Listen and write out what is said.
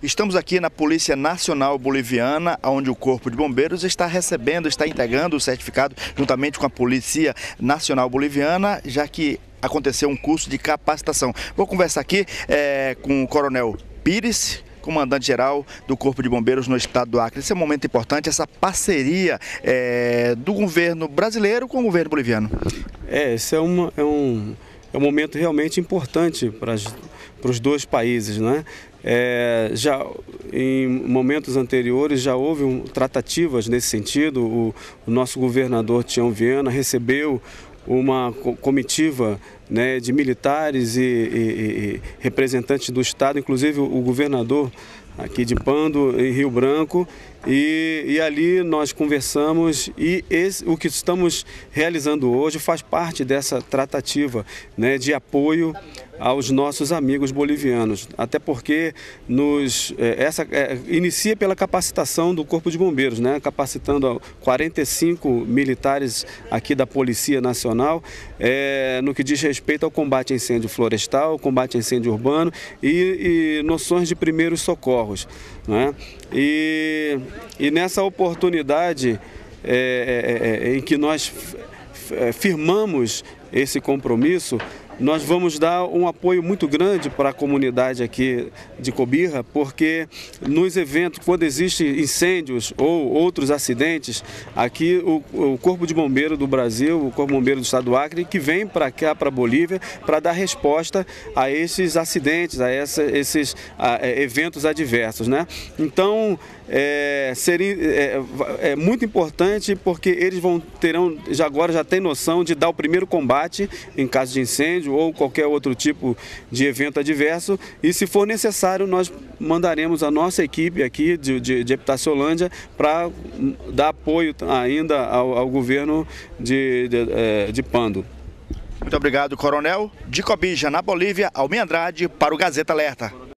Estamos aqui na Polícia Nacional Boliviana, onde o Corpo de Bombeiros está recebendo, está entregando o certificado juntamente com a Polícia Nacional Boliviana, já que aconteceu um curso de capacitação. Vou conversar aqui é, com o Coronel Pires, comandante-geral do Corpo de Bombeiros no estado do Acre. Esse é um momento importante, essa parceria é, do governo brasileiro com o governo boliviano. É, esse é, uma, é, um, é um momento realmente importante para para os dois países. Né? É, já em momentos anteriores já houve um, tratativas nesse sentido. O, o nosso governador Tião Viana recebeu uma comitiva né, de militares e, e, e, representantes do Estado, inclusive o governador aqui de Pando, em Rio Branco, e, e ali nós conversamos e esse, o que estamos realizando hoje faz parte dessa tratativa né, de apoio aos nossos amigos bolivianos, até porque nos, é, essa é, inicia pela capacitação do Corpo de Bombeiros, né, capacitando 45 militares aqui da Polícia Nacional é, no que diz respeito ao combate a incêndio florestal, combate a incêndio urbano e, e noções de primeiros socorros. Né? E, e nessa oportunidade é, é, é em que nós firmamos esse compromisso, nós vamos dar um apoio muito grande para a comunidade aqui de Cobirra, porque nos eventos, quando existem incêndios ou outros acidentes, aqui o, o Corpo de Bombeiro do Brasil, o Corpo de Bombeiro do Estado do Acre, que vem para cá, para a Bolívia, para dar resposta a esses acidentes, a essa, esses a, é, eventos adversos. Né? Então, é, seria, é, é, muito importante porque eles vão terão já agora já tem noção de dar o primeiro combate em caso de incêndio ou qualquer outro tipo de evento adverso e se for necessário nós mandaremos a nossa equipe aqui de, de, de Epitaciolândia para dar apoio ainda ao, ao governo de, de, é, de Pando. Muito obrigado, Coronel. De Cobija, na Bolívia, Almir Andrade, para o Gazeta Alerta.